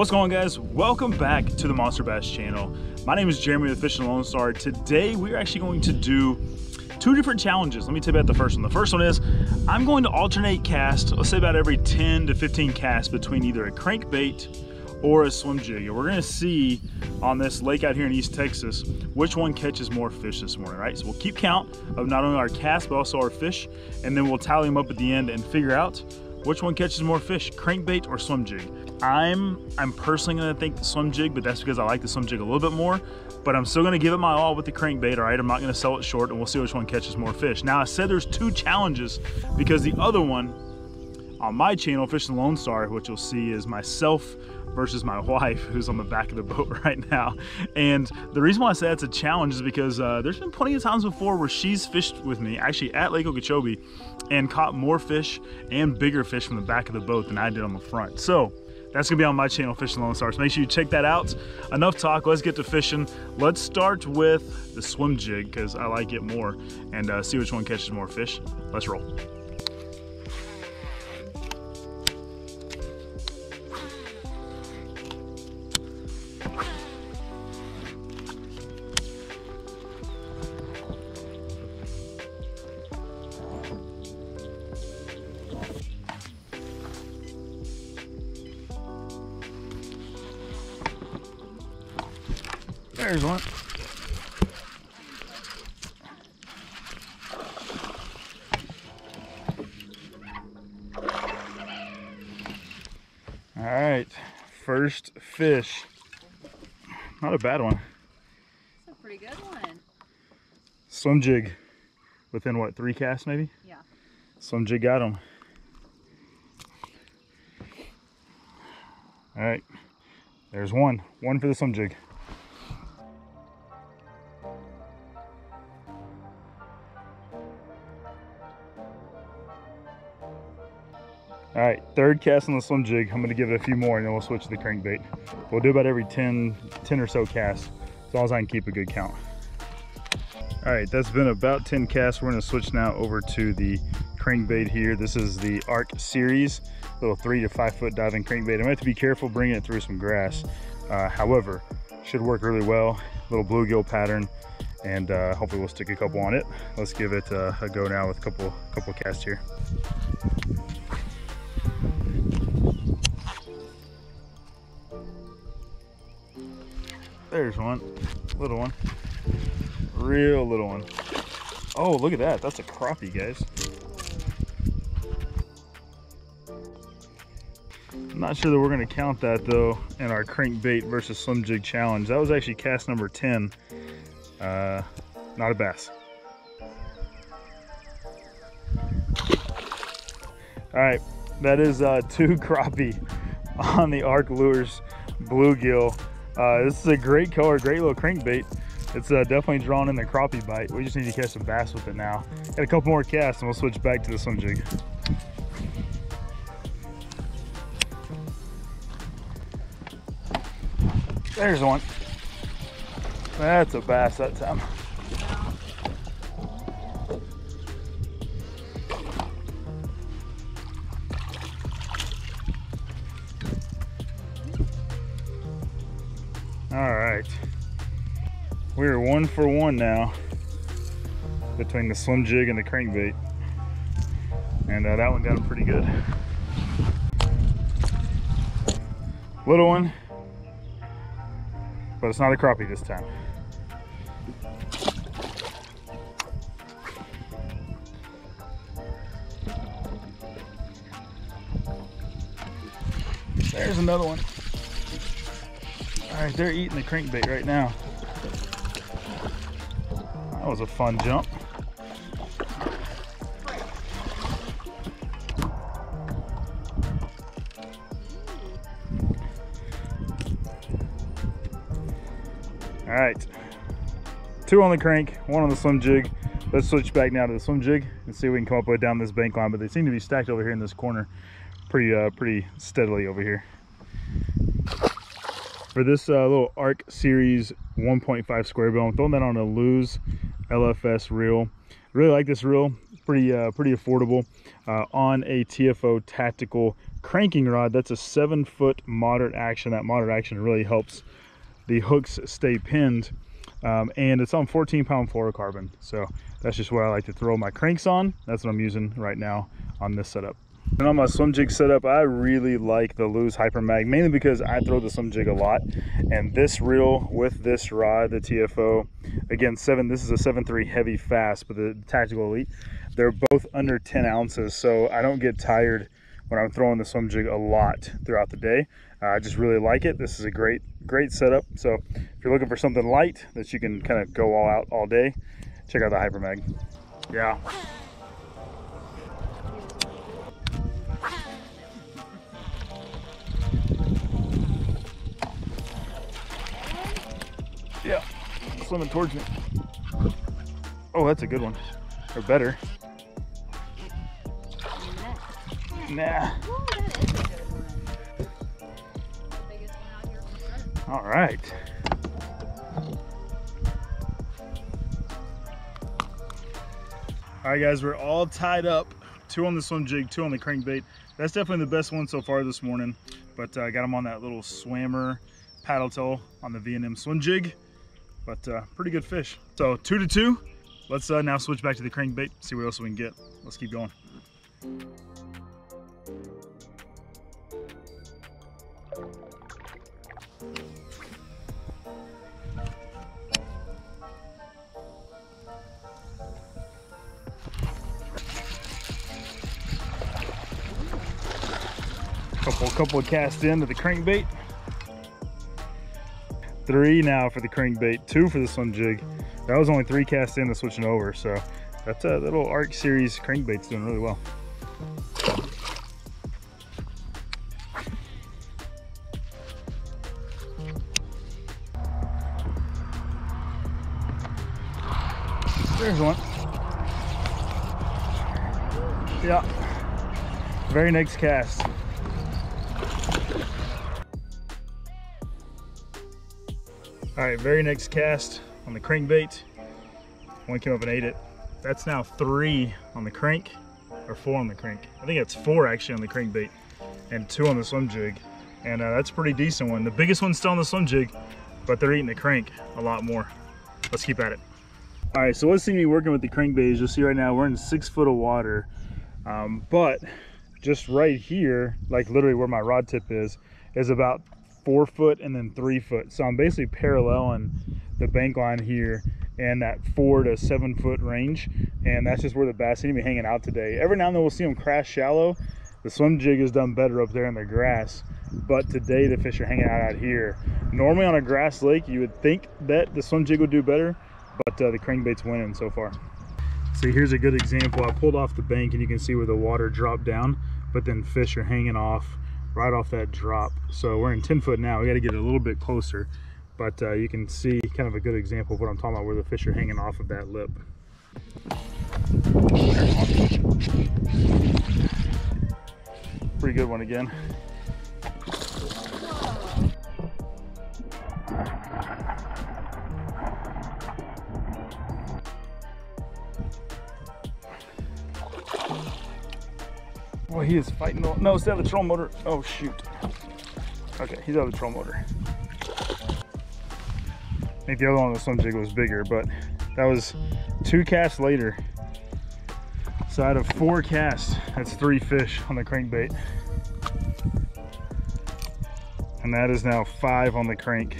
What's going on guys? Welcome back to the Monster Bass channel. My name is Jeremy with Fishing Lone Star. Today we're actually going to do two different challenges. Let me tell you about the first one. The first one is I'm going to alternate cast, let's say about every 10 to 15 casts between either a crankbait or a swim jig. And we're gonna see on this lake out here in East Texas, which one catches more fish this morning, right? So we'll keep count of not only our cast, but also our fish, and then we'll tally them up at the end and figure out which one catches more fish, crankbait or swim jig. I'm I'm personally gonna think the swim jig, but that's because I like the swim jig a little bit more. But I'm still gonna give it my all with the crankbait, all right? I'm not gonna sell it short and we'll see which one catches more fish. Now I said there's two challenges because the other one on my channel, Fishing Lone Star, which you'll see is myself versus my wife who's on the back of the boat right now. And the reason why I say it's a challenge is because uh, there's been plenty of times before where she's fished with me, actually at Lake Okeechobee, and caught more fish and bigger fish from the back of the boat than I did on the front. So that's gonna be on my channel, Fishing Lone Star. So make sure you check that out. Enough talk, let's get to fishing. Let's start with the swim jig because I like it more and uh, see which one catches more fish. Let's roll. There's one. All right, first fish. Not a bad one. That's a pretty good one. Swim jig within what, three casts maybe? Yeah. Swim jig got him. All right, there's one. One for the swim jig. All right, third cast on the swim jig. I'm gonna give it a few more and then we'll switch to the crankbait. We'll do about every 10, 10 or so casts, as long as I can keep a good count. All right, that's been about 10 casts. We're gonna switch now over to the crankbait here. This is the ARC series, little three to five foot diving crankbait. I'm gonna have to be careful bringing it through some grass. Uh, however, should work really well. Little bluegill pattern, and uh, hopefully we'll stick a couple on it. Let's give it uh, a go now with a couple, couple casts here. There's one, little one, real little one. Oh, look at that, that's a crappie, guys. I'm not sure that we're gonna count that though in our crankbait versus swim jig challenge. That was actually cast number 10. Uh, not a bass. All right, that is uh, two crappie on the Arc Lures bluegill. Uh, this is a great color, great little crankbait. It's uh, definitely drawn in the crappie bite. We just need to catch some bass with it now. Got a couple more casts and we'll switch back to the swim jig. There's one. That's a bass that time. One for one now between the swim jig and the crankbait. And uh, that one got him pretty good. Little one, but it's not a crappie this time. There's another one. All right, they're eating the crankbait right now. Was a fun jump. All right, two on the crank, one on the swim jig. Let's switch back now to the swim jig and see what we can come up with down this bank line, but they seem to be stacked over here in this corner pretty, uh, pretty steadily over here. For this uh, little ARC Series 1.5 square bill, I'm throwing that on a Lew's LFS reel. Really like this reel. Pretty uh, pretty affordable uh, on a TFO tactical cranking rod. That's a seven foot moderate action. That moderate action really helps the hooks stay pinned. Um, and it's on 14 pound fluorocarbon. So that's just what I like to throw my cranks on. That's what I'm using right now on this setup. And on my swim jig setup, I really like the Lew's Hyper Mag, mainly because I throw the swim jig a lot. And this reel with this rod, the TFO, again, seven. This is a 7.3 heavy fast, but the Tactical Elite, they're both under 10 ounces, so I don't get tired when I'm throwing the swim jig a lot throughout the day. Uh, I just really like it. This is a great, great setup. So if you're looking for something light that you can kind of go all out all day, check out the Hyper Mag. Yeah. Yeah, swimming towards me. Oh, that's a good one. Or better. Nah. All right. All right, guys, we're all tied up. Two on the swim jig, two on the crankbait. That's definitely the best one so far this morning. But I uh, got them on that little swammer paddle tail on the V&M swim jig. But uh, pretty good fish. So two to two. Let's uh, now switch back to the crankbait, see what else we can get. Let's keep going. Couple, couple of casts into the crankbait. Three now for the crankbait, two for the swim jig. That was only three casts in to switching over, so that's a little Arc Series crankbait's doing really well. There's one. Yeah. Very next cast. All right, very next cast on the crankbait. One came up and ate it. That's now three on the crank, or four on the crank. I think it's four actually on the crankbait, and two on the swim jig. And uh, that's a pretty decent one. The biggest one's still on the swim jig, but they're eating the crank a lot more. Let's keep at it. All right, so what's seeing me working with the crankbait is you'll see right now we're in six foot of water, um, but just right here, like literally where my rod tip is, is about four foot and then three foot. So I'm basically paralleling the bank line here and that four to seven foot range. And that's just where the bass seem to be hanging out today. Every now and then we'll see them crash shallow. The swim jig is done better up there in the grass. But today the fish are hanging out out here. Normally on a grass lake, you would think that the swim jig would do better, but uh, the crankbait's winning so far. See, here's a good example. I pulled off the bank and you can see where the water dropped down, but then fish are hanging off right off that drop. So we're in 10 foot now. We got to get a little bit closer, but uh, you can see kind of a good example of what I'm talking about, where the fish are hanging off of that lip. Pretty good one again. Well, he is fighting. The, no, it's the other troll motor. Oh, shoot. Okay, he's out of the troll motor. I think the other one on the swim jig was bigger, but that was two casts later. So out of four casts, that's three fish on the crankbait. And that is now five on the crank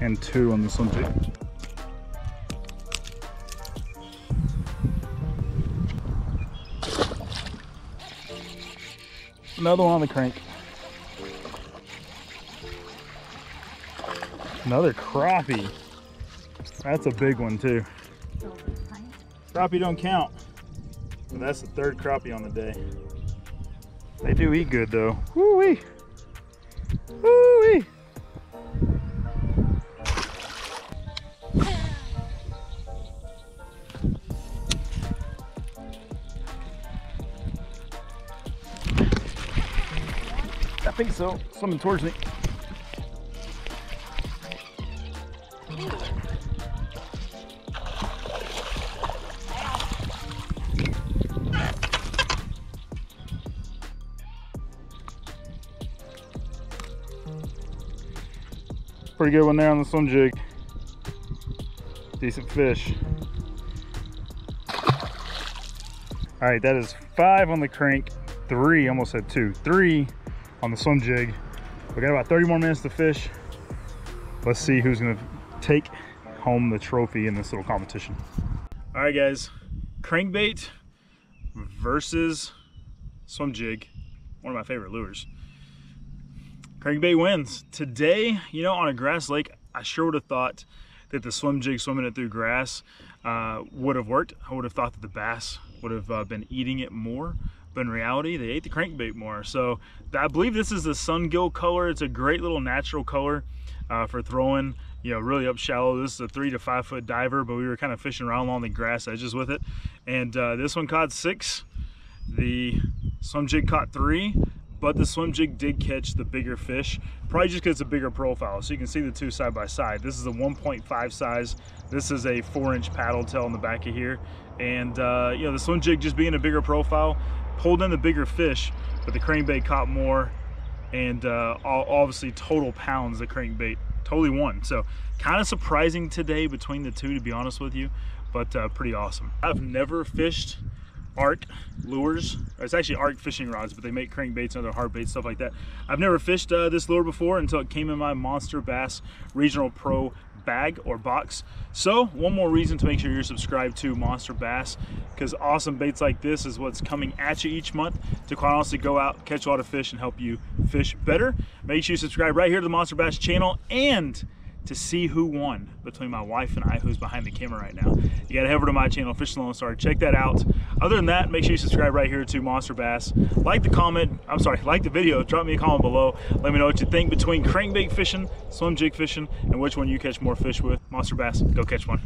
and two on the swim jig. Another one on the crank. Another crappie. That's a big one too. Crappie don't count. But that's the third crappie on the day. They do eat good though. Woo-wee. Woo-wee. think so. Something towards me. Pretty good one there on the swim jig. Decent fish. All right, that is five on the crank, three, almost had two, three on the swim jig. We got about 30 more minutes to fish. Let's see who's gonna take home the trophy in this little competition. All right, guys, crankbait versus swim jig, one of my favorite lures. Crankbait wins. Today, you know, on a grass lake, I sure would have thought that the swim jig swimming it through grass uh, would have worked. I would have thought that the bass would have uh, been eating it more, but in reality, they ate the crankbait more. So I believe this is the sungill color. It's a great little natural color uh, for throwing, you know, really up shallow. This is a three to five foot diver, but we were kind of fishing around along the grass edges with it. And uh, this one caught six. The swim jig caught three but the swim jig did catch the bigger fish, probably just because it's a bigger profile. So you can see the two side by side. This is a 1.5 size. This is a four inch paddle tail in the back of here. And uh, you know, the swim jig just being a bigger profile, pulled in the bigger fish, but the crankbait caught more. And uh, obviously total pounds the crankbait totally won. So kind of surprising today between the two, to be honest with you, but uh, pretty awesome. I've never fished arc lures it's actually arc fishing rods but they make crankbaits and other hard baits stuff like that i've never fished uh, this lure before until it came in my monster bass regional pro bag or box. So one more reason to make sure you're subscribed to monster bass because awesome baits like this is what's coming at you each month to quite honestly go out catch a lot of fish and help you fish better. Make sure you subscribe right here to the monster bass channel and to see who won between my wife and I, who's behind the camera right now. You gotta head over to my channel, Fishing Lone Star, check that out. Other than that, make sure you subscribe right here to Monster Bass. Like the comment, I'm sorry, like the video, drop me a comment below. Let me know what you think between crankbait fishing, swim jig fishing, and which one you catch more fish with. Monster Bass, go catch one.